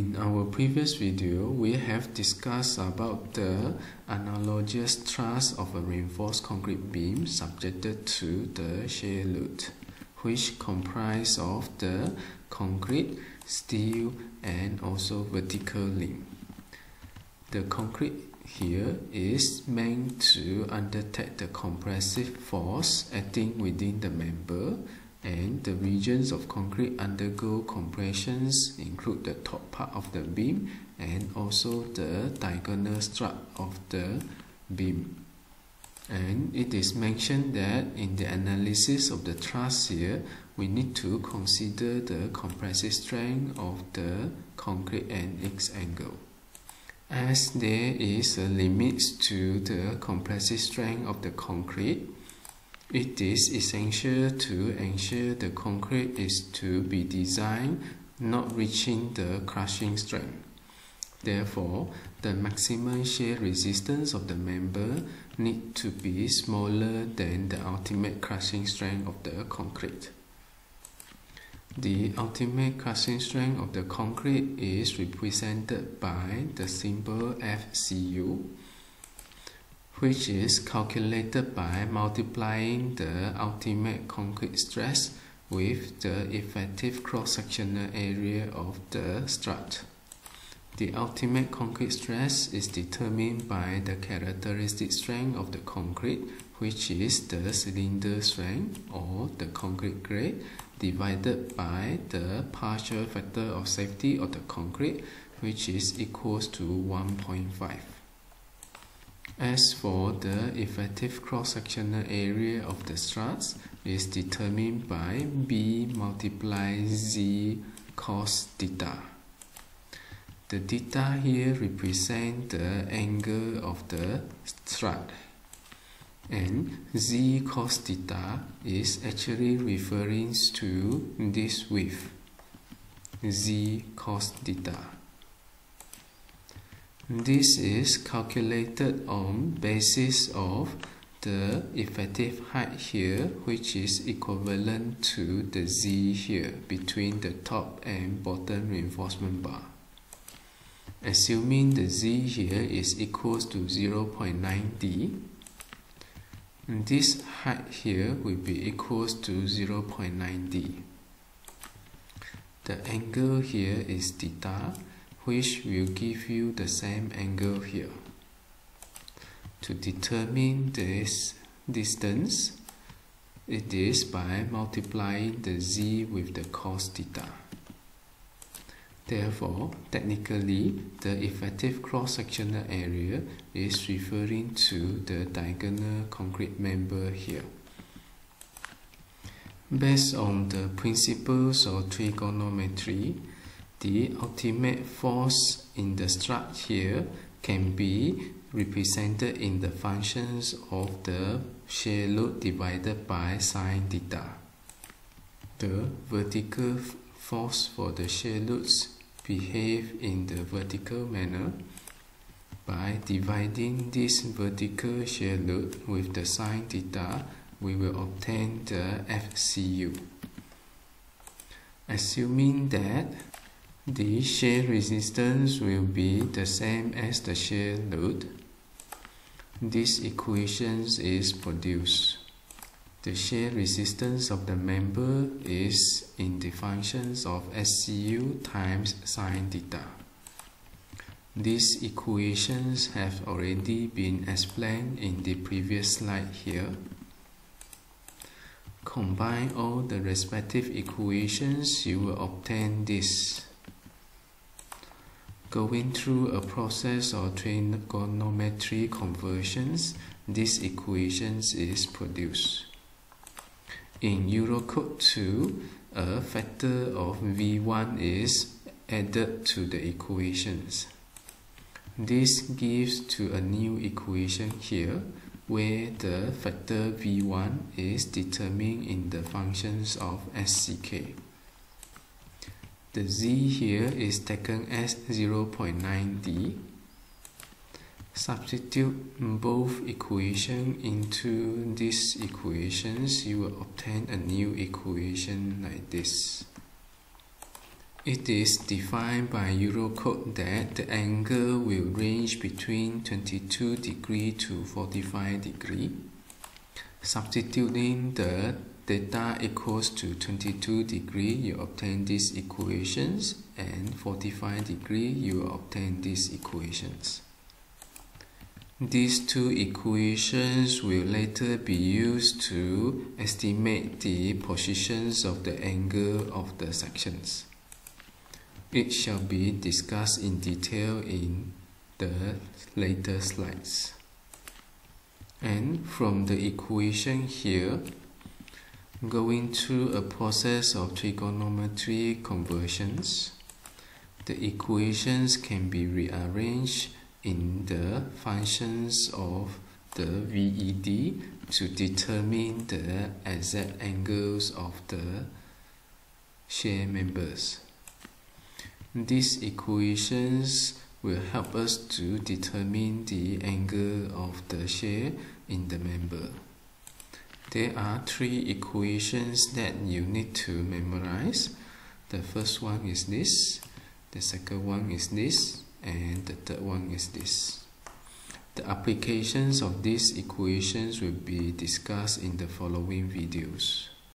In our previous video, we have discussed about the analogous truss of a reinforced concrete beam subjected to the shear load, which comprise of the concrete, steel, and also vertical limb. The concrete here is meant to undertake the compressive force acting within the member and the regions of concrete undergo compressions include the top part of the beam and also the diagonal strut of the beam. And it is mentioned that in the analysis of the truss here, we need to consider the compressive strength of the concrete and its angle. As there is a limit to the compressive strength of the concrete, it is essential to ensure the concrete is to be designed not reaching the crushing strength. Therefore, the maximum shear resistance of the member need to be smaller than the ultimate crushing strength of the concrete. The ultimate crushing strength of the concrete is represented by the symbol FCU which is calculated by multiplying the ultimate concrete stress with the effective cross-sectional area of the strut. The ultimate concrete stress is determined by the characteristic strength of the concrete, which is the cylinder strength or the concrete grade, divided by the partial factor of safety of the concrete, which is equals to 1.5. As for the effective cross-sectional area of the struts is determined by B multiplied Z cos theta. The theta here represent the angle of the strut and Z cos theta is actually referring to this width Z cos theta. This is calculated on basis of the effective height here which is equivalent to the Z here between the top and bottom reinforcement bar. Assuming the Z here is equals to 0.9D, this height here will be equals to 0.9D. The angle here is theta which will give you the same angle here. To determine this distance, it is by multiplying the z with the cos theta. Therefore, technically, the effective cross-sectional area is referring to the diagonal concrete member here. Based on the principles of trigonometry, the ultimate force in the strut here can be represented in the functions of the shear load divided by sine theta. The vertical force for the shear loads behave in the vertical manner by dividing this vertical shear load with the sine theta we will obtain the FCU. Assuming that the shear resistance will be the same as the shear load. This equation is produced. The shear resistance of the member is in the functions of FCU times sine theta. These equations have already been explained in the previous slide here. Combine all the respective equations, you will obtain this going through a process of trigonometry conversions, this equations is produced. In Eurocode 2, a factor of V1 is added to the equations. This gives to a new equation here where the factor V1 is determined in the functions of FCK. The z here is taken as 0.9d. Substitute both equations into these equations, you will obtain a new equation like this. It is defined by Eurocode that the angle will range between 22 degree to 45 degree. Substituting the theta equals to 22 degree, you obtain these equations, and 45 degree, you obtain these equations. These two equations will later be used to estimate the positions of the angle of the sections. It shall be discussed in detail in the later slides. And from the equation here, going through a process of trigonometry conversions, the equations can be rearranged in the functions of the VED to determine the exact angles of the shear members. These equations will help us to determine the angle of the shear in the member. There are three equations that you need to memorize. The first one is this, the second one is this, and the third one is this. The applications of these equations will be discussed in the following videos.